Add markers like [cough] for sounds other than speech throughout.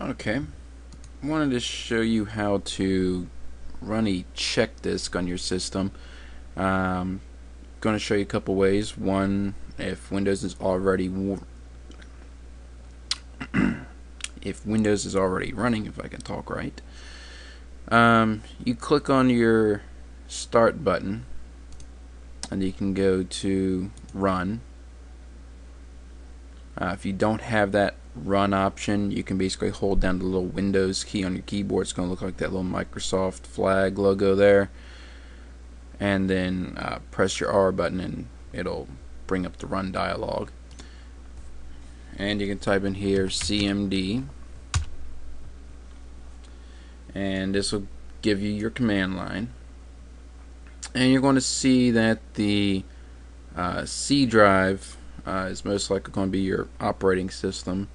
Okay, I wanted to show you how to run a check disk on your system. Um, going to show you a couple ways. One, if Windows is already [clears throat] if Windows is already running, if I can talk right, um, you click on your Start button, and you can go to Run. Uh, if you don't have that run option, you can basically hold down the little Windows key on your keyboard. It's going to look like that little Microsoft flag logo there. And then uh, press your R button and it'll bring up the run dialog. And you can type in here CMD. And this will give you your command line. And you're going to see that the uh, C drive uh, is most likely going to be your operating system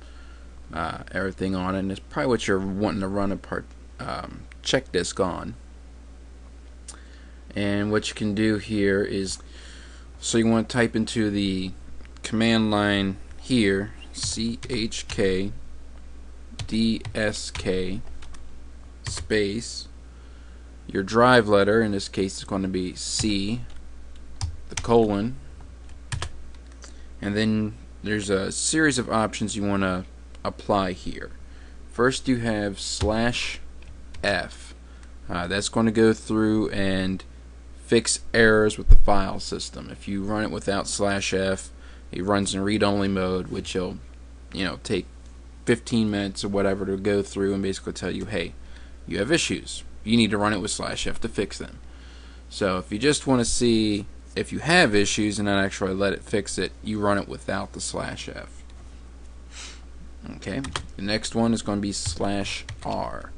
uh, everything on it, and it's probably what you're wanting to run a part um, check disk on. And what you can do here is, so you want to type into the command line here, chk dsk space your drive letter in this case is going to be C the colon and then there's a series of options you want to apply here. First you have slash F. Uh, that's going to go through and fix errors with the file system. If you run it without slash F, it runs in read-only mode, which will, you know, take 15 minutes or whatever to go through and basically tell you, hey, you have issues. You need to run it with slash F to fix them. So if you just want to see if you have issues and not actually let it fix it, you run it without the slash F. Okay, the next one is going to be slash R.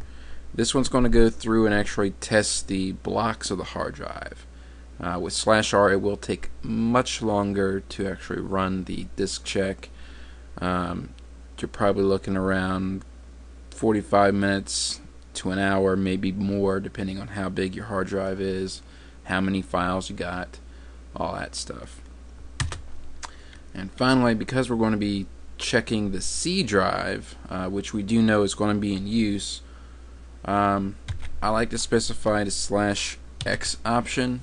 This one's going to go through and actually test the blocks of the hard drive. Uh, with slash R, it will take much longer to actually run the disk check. Um, you're probably looking around 45 minutes to an hour, maybe more, depending on how big your hard drive is, how many files you got, all that stuff. And finally, because we're going to be checking the C drive, uh, which we do know is going to be in use, um, I like to specify the slash X option.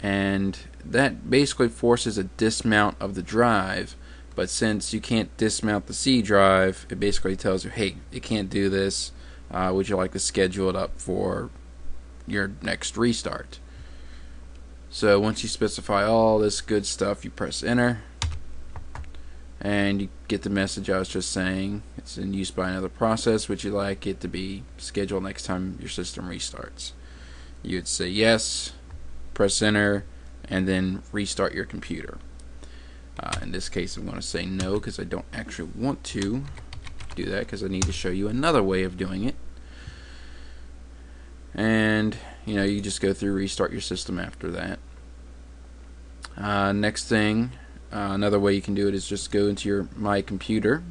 And that basically forces a dismount of the drive but since you can't dismount the C drive it basically tells you hey it can't do this uh, would you like to schedule it up for your next restart? So once you specify all this good stuff you press enter and you get the message I was just saying. It's in use by another process. Would you like it to be scheduled next time your system restarts? You'd say yes, press enter, and then restart your computer. Uh, in this case, I'm going to say no because I don't actually want to do that because I need to show you another way of doing it. And you know, you just go through restart your system after that. Uh, next thing uh, another way you can do it is just go into your My Computer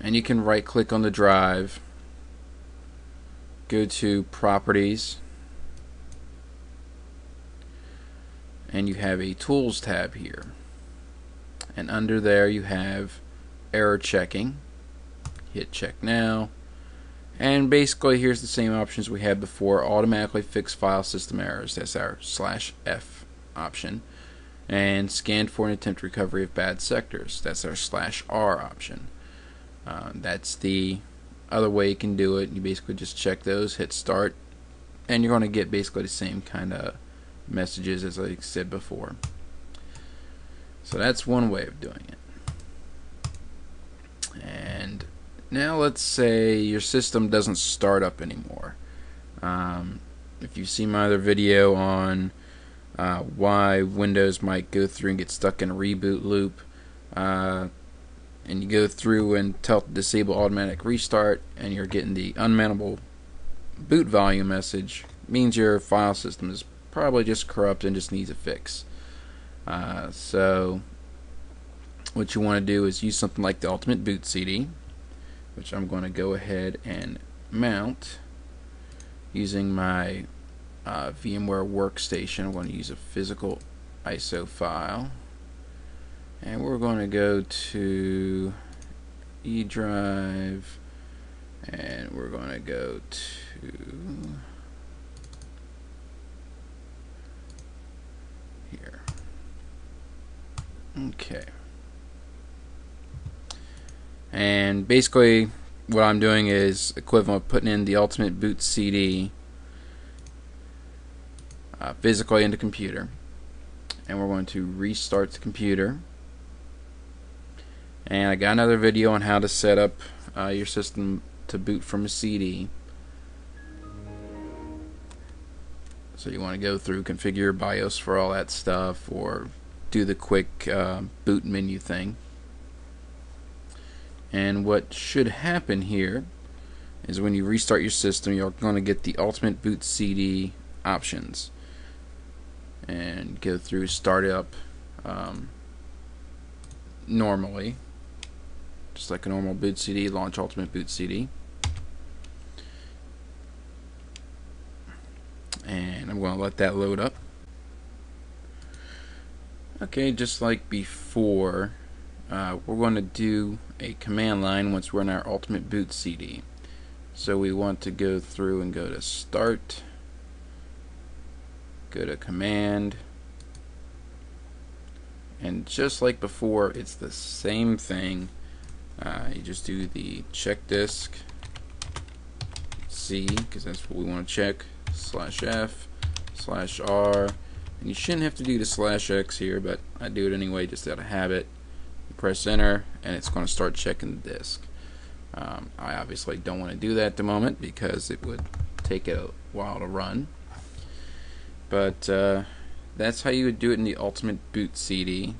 and you can right click on the drive, go to Properties, and you have a Tools tab here. And under there you have Error Checking. Hit Check Now. And basically here's the same options we had before. Automatically fix file system errors. That's our slash F option and scan for an attempt recovery of bad sectors. That's our slash R option. Uh, that's the other way you can do it. You basically just check those, hit start, and you're going to get basically the same kind of messages as I said before. So that's one way of doing it. And now let's say your system doesn't start up anymore. Um, if you see my other video on uh, why Windows might go through and get stuck in a reboot loop. Uh, and you go through and tell disable automatic restart, and you're getting the unmanageable boot volume message, means your file system is probably just corrupt and just needs a fix. Uh, so, what you want to do is use something like the Ultimate Boot CD, which I'm going to go ahead and mount using my uh, VMware workstation. I'm going to use a physical ISO file. And we're going to go to E drive, and we're going to go to here. Okay. And basically, what I'm doing is equivalent of putting in the Ultimate Boot CD uh, physically into computer. And we're going to restart the computer. And I got another video on how to set up uh, your system to boot from a CD. So you want to go through, configure BIOS for all that stuff, or do the quick uh, boot menu thing. And what should happen here is when you restart your system, you're going to get the Ultimate Boot CD options. Go through startup um, normally, just like a normal boot CD, launch Ultimate Boot CD. And I'm going to let that load up. Okay, just like before, uh, we're going to do a command line once we're in our Ultimate Boot CD. So we want to go through and go to Start, go to Command, and just like before, it's the same thing. Uh, you just do the check disk C, because that's what we want to check, slash F, slash R, and you shouldn't have to do the slash X here, but I do it anyway just out of habit press enter and it's going to start checking the disk. Um, I obviously don't want to do that at the moment because it would take a while to run. But uh, that's how you would do it in the Ultimate Boot CD,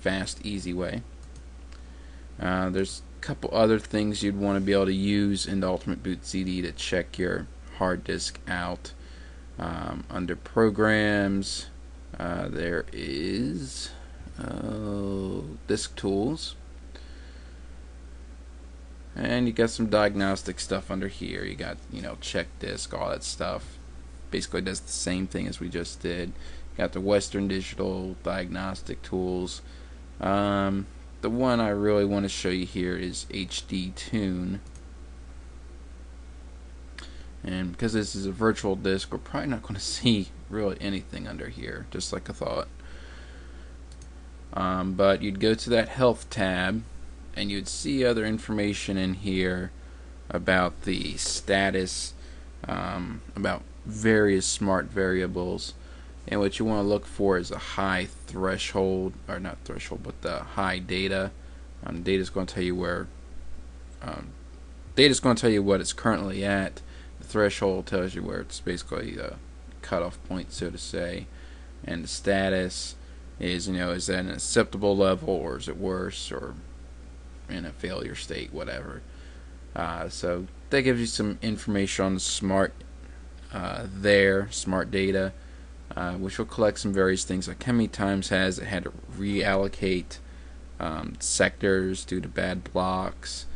fast, easy way. Uh, there's a couple other things you'd want to be able to use in the Ultimate Boot CD to check your hard disk out. Um, under Programs, uh, there is uh, disk tools. And you got some diagnostic stuff under here. You got you know check disk all that stuff. Basically does the same thing as we just did got the western digital diagnostic tools. Um, the one I really want to show you here is HD Tune. And because this is a virtual disk we're probably not going [laughs] to see really anything under here just like I thought. Um, but you'd go to that health tab and you'd see other information in here about the status, um, about various smart variables. And what you want to look for is a high threshold, or not threshold, but the high data. Um, data is going to tell you where. Um, data is going to tell you what it's currently at. The threshold tells you where it's basically the cutoff point, so to say, and the status is you know is that an acceptable level or is it worse or in a failure state whatever uh, so that gives you some information on the smart uh, there smart data uh, which will collect some various things like how many times has it had to reallocate um, sectors due to bad blocks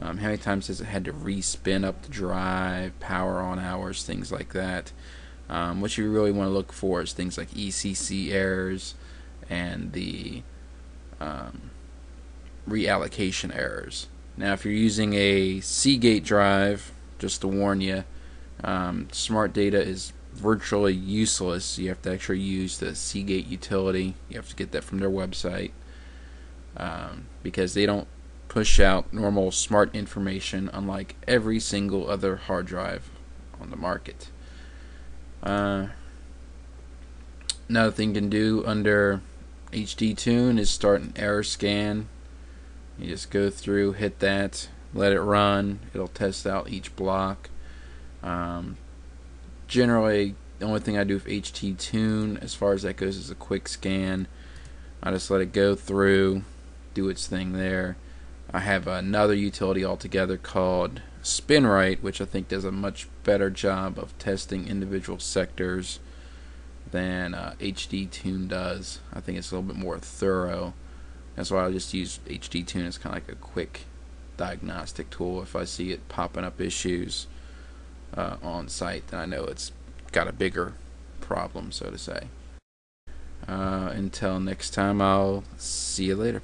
um, how many times has it had to respin up the drive power on hours things like that um, what you really want to look for is things like ECC errors and the um, reallocation errors. Now, if you're using a Seagate drive, just to warn you, um, Smart Data is virtually useless. You have to actually use the Seagate utility. You have to get that from their website um, because they don't push out normal smart information unlike every single other hard drive on the market. Uh, another thing you can do under HD Tune is start an error scan. You just go through, hit that, let it run. It'll test out each block. Um, generally, the only thing I do with HD Tune, as far as that goes, is a quick scan. I just let it go through, do its thing there. I have another utility altogether called SpinRite, which I think does a much better job of testing individual sectors than uh, HD Tune does. I think it's a little bit more thorough. That's why I just use HD Tune as kind of like a quick diagnostic tool. If I see it popping up issues uh, on site, then I know it's got a bigger problem, so to say. Uh, until next time, I'll see you later.